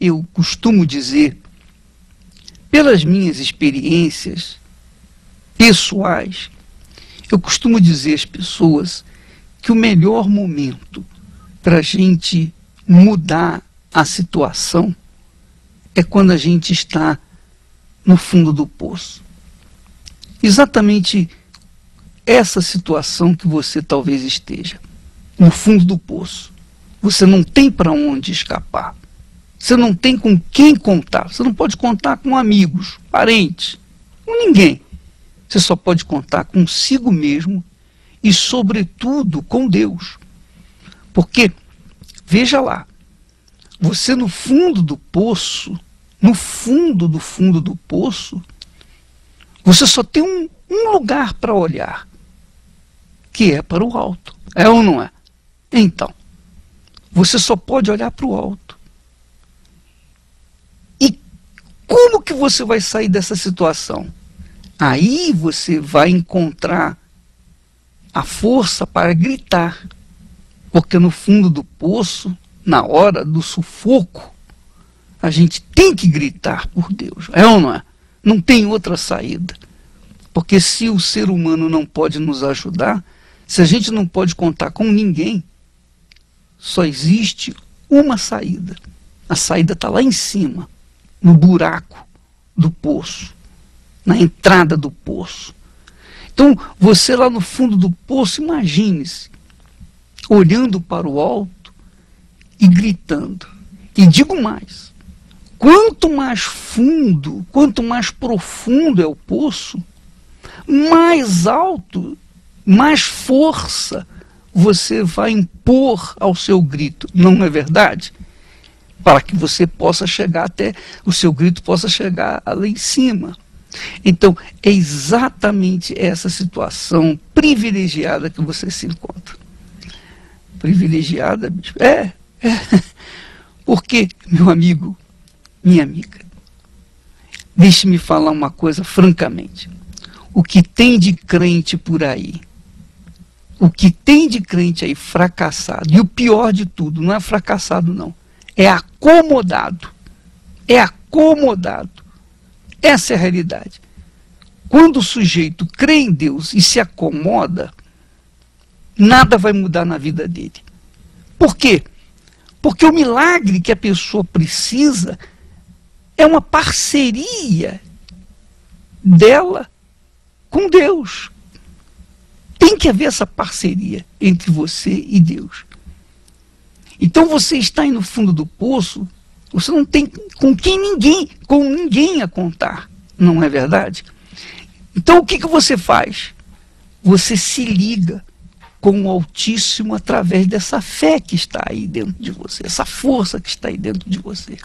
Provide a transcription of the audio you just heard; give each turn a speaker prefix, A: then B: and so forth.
A: eu costumo dizer, pelas minhas experiências pessoais, eu costumo dizer às pessoas que o melhor momento para a gente mudar a situação é quando a gente está no fundo do poço. Exatamente essa situação que você talvez esteja, no fundo do poço. Você não tem para onde escapar. Você não tem com quem contar. Você não pode contar com amigos, parentes, com ninguém. Você só pode contar consigo mesmo e, sobretudo, com Deus. Porque, veja lá, você no fundo do poço, no fundo do fundo do poço, você só tem um, um lugar para olhar, que é para o alto. É ou não é? Então, você só pode olhar para o alto. E como que você vai sair dessa situação? Aí você vai encontrar a força para gritar. Porque no fundo do poço, na hora do sufoco, a gente tem que gritar por Deus. É ou não é? Não tem outra saída. Porque se o ser humano não pode nos ajudar, se a gente não pode contar com ninguém, só existe uma saída. A saída está lá em cima, no buraco do poço na entrada do poço. Então, você lá no fundo do poço, imagine-se, olhando para o alto e gritando. E digo mais: quanto mais fundo, quanto mais profundo é o poço, mais alto, mais força você vai impor ao seu grito. Não é verdade? Para que você possa chegar até, o seu grito possa chegar lá em cima. Então, é exatamente essa situação privilegiada que você se encontra. Privilegiada, é, é. Porque, meu amigo, minha amiga, deixe-me falar uma coisa francamente. O que tem de crente por aí, o que tem de crente aí fracassado, e o pior de tudo, não é fracassado, não, é acomodado. É acomodado essa é a realidade. Quando o sujeito crê em Deus e se acomoda, nada vai mudar na vida dele. Por quê? Porque o milagre que a pessoa precisa é uma parceria dela com Deus. Tem que haver essa parceria entre você e Deus. Então você está aí no fundo do poço, você não tem com quem ninguém, com ninguém a contar. Não é verdade? Então o que, que você faz? Você se liga com o Altíssimo através dessa fé que está aí dentro de você, essa força que está aí dentro de você.